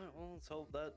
I Well, so hope that